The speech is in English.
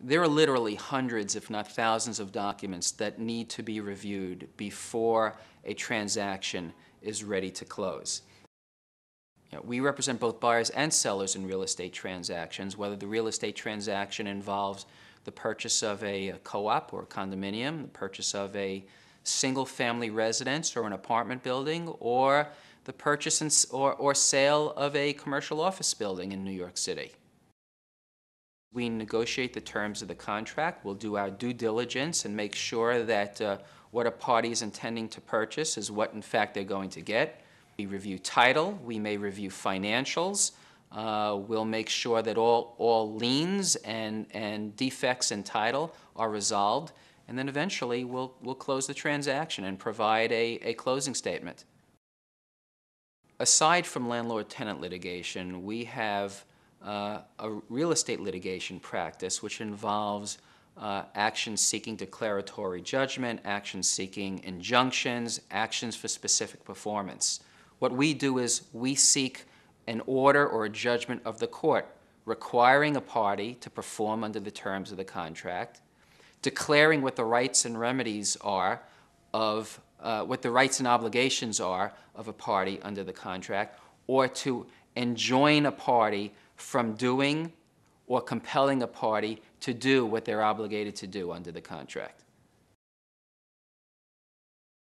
there are literally hundreds, if not thousands, of documents that need to be reviewed before a transaction is ready to close. You know, we represent both buyers and sellers in real estate transactions, whether the real estate transaction involves the purchase of a co-op or a condominium, the purchase of a single-family residence or an apartment building, or the purchase and, or, or sale of a commercial office building in New York City. We negotiate the terms of the contract. We'll do our due diligence and make sure that uh, what a party is intending to purchase is what, in fact, they're going to get. We review title. We may review financials. Uh, we'll make sure that all, all liens and, and defects in title are resolved. And then eventually, we'll, we'll close the transaction and provide a, a closing statement. Aside from landlord-tenant litigation, we have uh, a real estate litigation practice which involves uh, actions seeking declaratory judgment, actions seeking injunctions, actions for specific performance. What we do is we seek an order or a judgment of the court requiring a party to perform under the terms of the contract, declaring what the rights and remedies are of uh, what the rights and obligations are of a party under the contract, or to enjoin a party from doing or compelling a party to do what they're obligated to do under the contract.